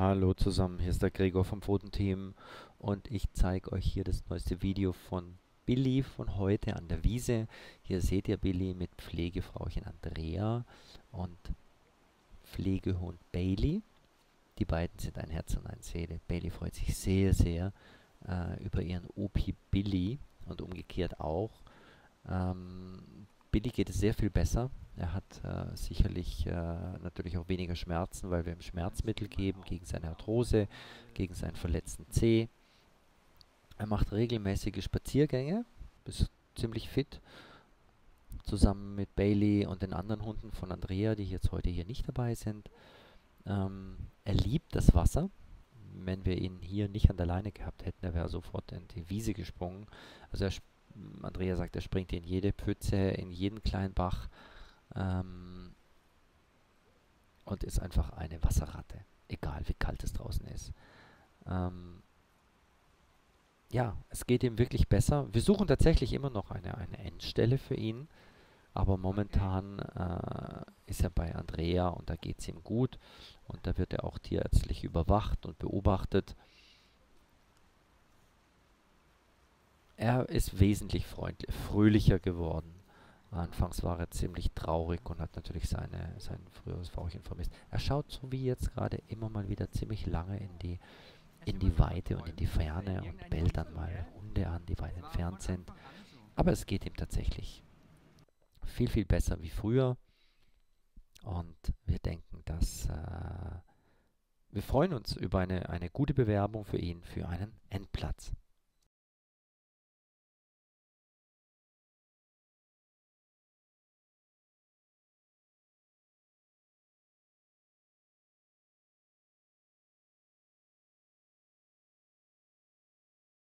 Hallo zusammen, hier ist der Gregor vom Pfotenteam und ich zeige euch hier das neueste Video von Billy von heute an der Wiese. Hier seht ihr Billy mit Pflegefrauchen Andrea und Pflegehund Bailey. Die beiden sind ein Herz und eine Seele. Bailey freut sich sehr, sehr äh, über ihren OP Billy und umgekehrt auch. Ähm, Billy geht es sehr viel besser. Er hat äh, sicherlich äh, natürlich auch weniger Schmerzen, weil wir ihm Schmerzmittel geben gegen seine Arthrose, gegen seinen verletzten Zeh. Er macht regelmäßige Spaziergänge, ist ziemlich fit, zusammen mit Bailey und den anderen Hunden von Andrea, die jetzt heute hier nicht dabei sind. Ähm, er liebt das Wasser. Wenn wir ihn hier nicht an der Leine gehabt hätten, er wäre sofort in die Wiese gesprungen. Also er Andrea sagt, er springt in jede Pfütze, in jeden kleinen Bach ähm, und ist einfach eine Wasserratte, egal wie kalt es draußen ist. Ähm, ja, es geht ihm wirklich besser. Wir suchen tatsächlich immer noch eine, eine Endstelle für ihn, aber momentan äh, ist er bei Andrea und da geht es ihm gut und da wird er auch tierärztlich überwacht und beobachtet. Er ist wesentlich freundlich, fröhlicher geworden. Anfangs war er ziemlich traurig und hat natürlich seine, sein früheres Frauchen vermisst. Er schaut so wie jetzt gerade immer mal wieder ziemlich lange in die, in die Weite und in die Ferne und bellt dann mal Hunde an, die weit entfernt sind. Aber es geht ihm tatsächlich viel, viel besser wie früher. Und wir denken, dass äh, wir freuen uns über eine, eine gute Bewerbung für ihn für einen Endplatz.